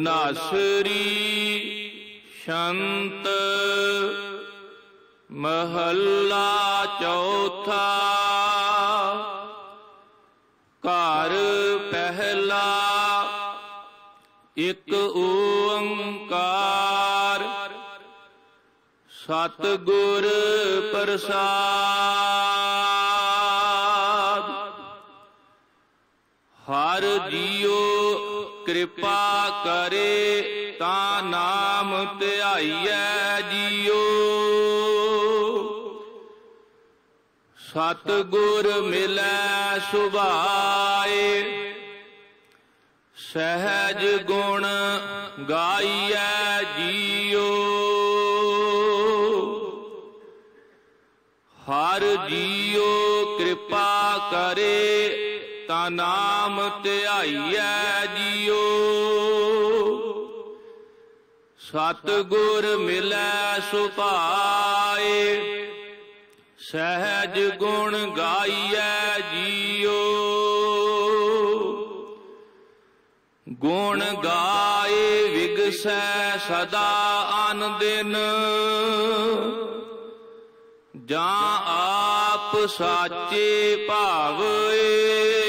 ਨਾਸਰੀ ਸ਼ੰਤ ਮਹੱਲਾ ਚੌਥਾ ਘਰ ਪਹਿਲਾ ਇਕ ਓੰਕਾਰ ਸਤਿਗੁਰ ਪ੍ਰਸਾਦ। ਹਰ ਜੀਓ ਕਿਰਪਾ ਕਰੇ ਤਾਂ ਨਾਮ ਧਿਆਈਐ ਜੀਉ ਸਤਿਗੁਰ ਮਿਲੈ ਸੁਭਾਏ, ਸਹਿਜ ਗੁਣ ਗਾਈਐ ਜੀਓ। ਹਰ ਜੀਓ ਕਿਰਪਾ ਕਰੇ ਤਾਂ ਨਾਮ ਧਿਆਈਐ ਜੀਉ ਸਤਿਗੁਰ ਮਿਲੈ ਸੁਭਾਏ, ਸਹਿਜ ਗੁਣ ਗਾਈਐ ਜੀਓ। ਗੁਣ ਗਾਏ ਵਿਗਸੈ ਸਦਾ ਅਨ ਦਿਨ ਜਾਂ ਆਪ ਸਾਚੇ ਭਾਵੇ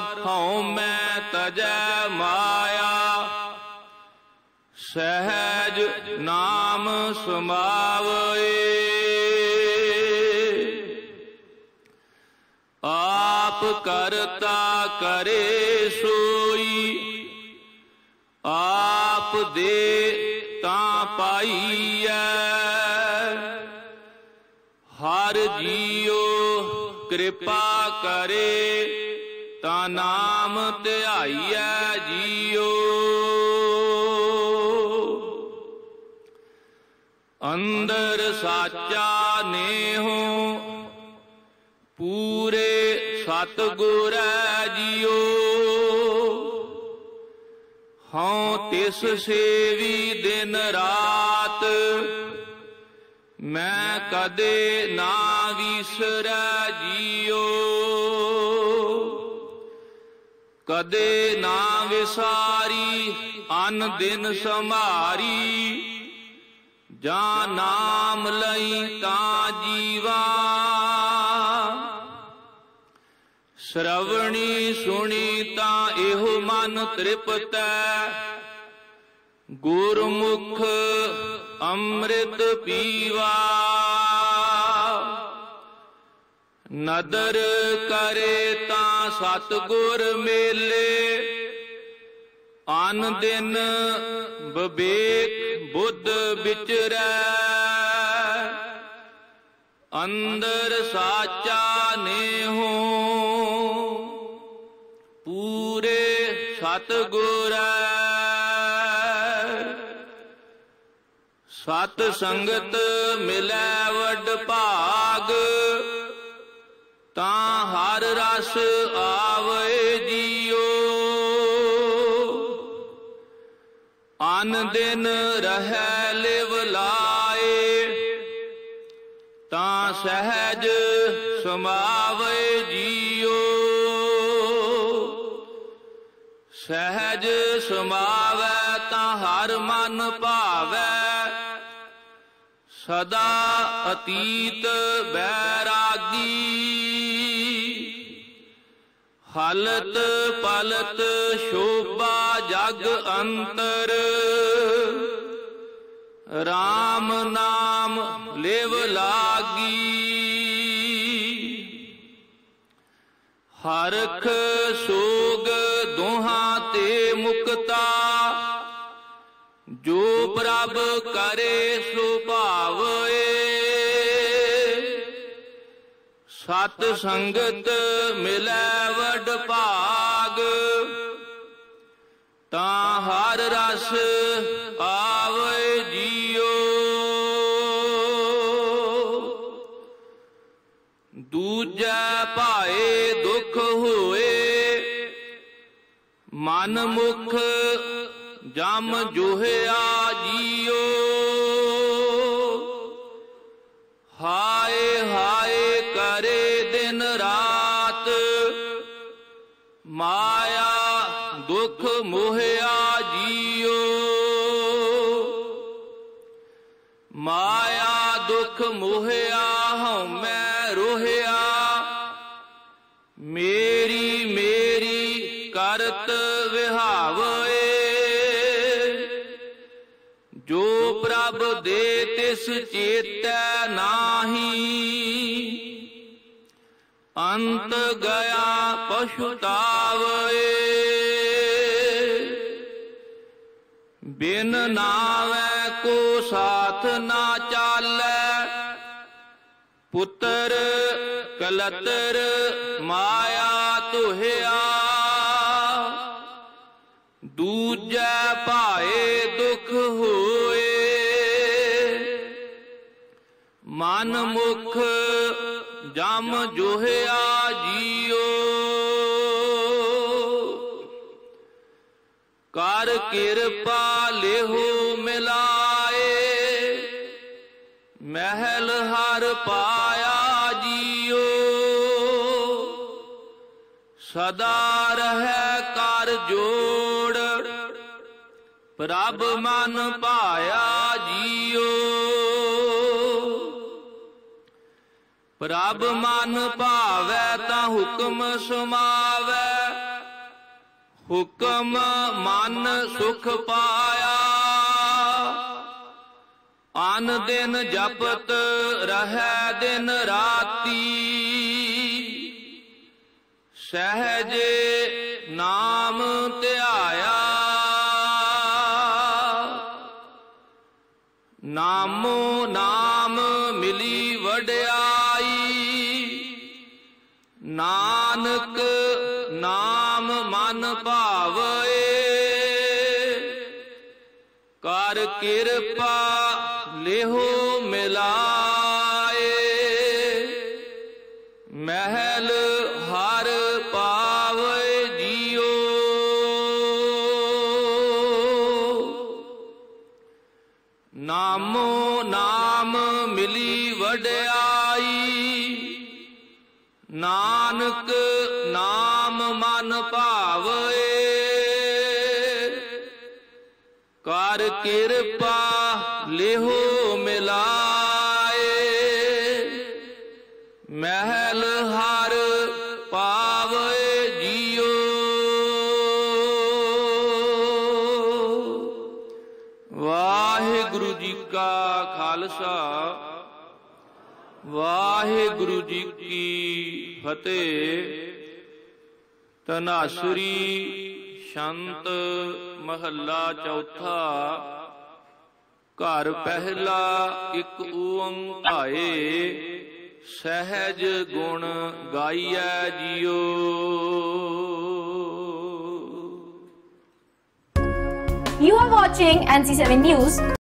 ਹਉ ਮੈਂ ਤਜੈ ਮਾਇਆ। ਸਹਿਜ ਨਾਮ ਸਮਾਵੇ। ਆਪ ਕਰਤਾ ਕਰੇ ਸੋਈ। ਆਪ ਦੇ ਤਾਂ ਪਾਈਐ। ਹਰ ਜੀਉ ਕਿਰਪਾ ਕਰੇ। ਤਾਂ ਨਾਮ ਧਿਆਈਐ ਜੀਓ। ਅੰਦਰ ਸਾਚਾ ਨੇਹੋ, ਪੂਰੇ ਸਤਗੁਰੈ ਜੀਓ। ਹਉ ਤਿਸ ਸੇਵੀ ਦਿਨ ਰਾਤ, ਮੈਂ ਕਦੇ ਨਾ ਵਿਸਰੈ ਜੀਓ। ਕਦੇ ਨਾ ਵਿਸਾਰੀ, ਅਨ ਦਿਨ ਸੰਭਾਰੀ। ਜਾਂ ਨਾਮ ਲਈ ਤਾਂ ਜੀਵਾ। ਸ਼ਰਵਣੀ ਸੁਣੀ ਤਾਂ ਇਹੋ ਮਨ ਤ੍ਰਿਪਤੈ। ਗੁਰਮੁਖ ਅੰਮ੍ਰਿਤ ਪੀਵਾ। ਨਦਰ ਕਰੇ ਤਾਂ ਸਤਗੁਰ ਮੇਲੇ। ਅਨ ਦਿਨ ਵਿਵੇਕ ਬੁੱਧ ਵਿਚਰੈ। ਅੰਦਰ ਸਾਚਾ ਨੇਹੋ। ਪੂਰੇ ਸਤਗੁਰੈ ਸਤ ਸੰਗਤ ਮਿਲੈ ਵੱਡ ਭਾਗ। ਤਾਂ ਹਰ ਰਸ ਆਵੇ ਜੀਓ। ਅਨ ਦਿਨ ਰਹਿ ਲਿਵ ਲਾਏ, ਤਾਂ ਸਹਿਜ ਸਮਾਵੇ ਜੀਓ। ਸਹਿਜ ਸਮਾਵੈ ਤਾਂ ਹਰ ਮਨ ਭਾਵੈ, ਸਦਾ ਅਤੀਤ ਬੈਰਾਗੀ ਹਲਤ ਪਲਤ ਸ਼ੋਭਾ ਜਗ ਅੰਤਰ। RAM ਨਾਮ ਲਿਵ ਲਾਗੀ। ਹਰਖ ਸੋਗ ਦੋਹਾਂ ਤੇ ਮੁਕਤਾ। ਜੋ ਪ੍ਰਭ ਕਰੇ ਸੋ ਸਤ ਸੰਗਤ ਮਿਲੈ ਵਡ ਭਾਗ। ਤਾਂ ਹਰ ਰਸ ਆਵੇ ਜੀਓ। ਦੂਜੈ ਭਾਏ ਦੁਖ ਹੋਏ, ਮਨ ਮੁਖ ਜਮ ਜੋਹਿਆ ਜੀਓ। ਦੁਖ ਮੋਹਿਆ ਜੀਓ। ਮਾਇਆ ਦੁਖ ਮੋਹਿਆ ਹਉਮੈ ਰੋਹਿਆ। ਮੇਰੀ ਮੇਰੀ ਕਰਤ ਵਿਹਾਵੇ ਜੋ ਪ੍ਰਭ ਦੇ ਤਿਸ ਚੇਤੈ ਨਾਹੀ, ਅੰਤ ਗਿਆ ਪਛੁਤਾਵੇ ਬਿਨ ਨਾਵੈ ਕੋ ਸਾਥ ਨਾ ਚਾਲੈ। ਪੁੱਤਰ ਕਲਤਰ ਮਾਇਆ ਤੁਹਿਆ ਦੂਜੈ ਭਾਏ ਦੁਖ ਹੋਏ। ਮਨ ਮੁਖ ਜਮ ਜੋਹਿਆ ਜੀਓ। ਕਰ ਕਿਰਪਾ ਲਿਹੋ ਮਿਲਾਏ। ਮਹਿਲ ਹਰ ਪਾਇਆ ਜੀਓ। ਸਦਾ ਰਹਿ ਕਰ ਜੋੜ। ਪ੍ਰਭ ਮਨ ਪਾਇਆ ਜੀਓ। ਪ੍ਰਭ ਮਨ ਭਾਵੈ ਤਾਂ ਹੁਕਮ ਸਮਾਵੈ। ਹੁਕਮ ਮਨ ਸੁਖ ਪਾਇਆ। ਅਨ ਦਿਨ ਜਪਤ ਰਹੈ ਦਿਨ ਰਾਤੀ। ਸਹਜੇ ਨਾਮ ਧਿਆਇਆ। ਨਾਮੋ ਨਾਮ ਨਾਨਕ ਨਾਮ ਮਨ ਭਾਵੇ। ਕਰ ਕਿਰਪਾ ਲਿਹੋ ਮਿਲਾਏ। ਮਹਿਲ ਹਰ ਪਾਵੇ ਜੀਓ। ਨਾਮੋ ਨਾਮ ਮਿਲੀ ਵਡਿਆ ਨਾਨਕ ਨਾਮ ਮਨ ਭਾਵੇ। ਕਰ ਕਿਰਪਾ ਲਿਹੋ ਮਿਲਾਏ। ਮਹਿਲ ਹਰ ਪਾਵੇ ਜੀਓ। ਵਾਹਿਗੁਰੂ ਜੀ ਕਾ ਖਾਲਸਾ। ਵਾਹਿਗੁਰੂ ਜੀ ਕੀ ਫਤਿਹ ਤਨਾਸੁਰੀ ਸ਼ੰਤ ਮਹੱਲਾ ਚੌਥਾ ਘਰ ਪਹਿਲਾ ਇੱਕ ਓੰਕਾਏ ਸਹਿਜ ਗੁਣ ਗਾਈਐ ਜੀਓ You are watching NC7 News.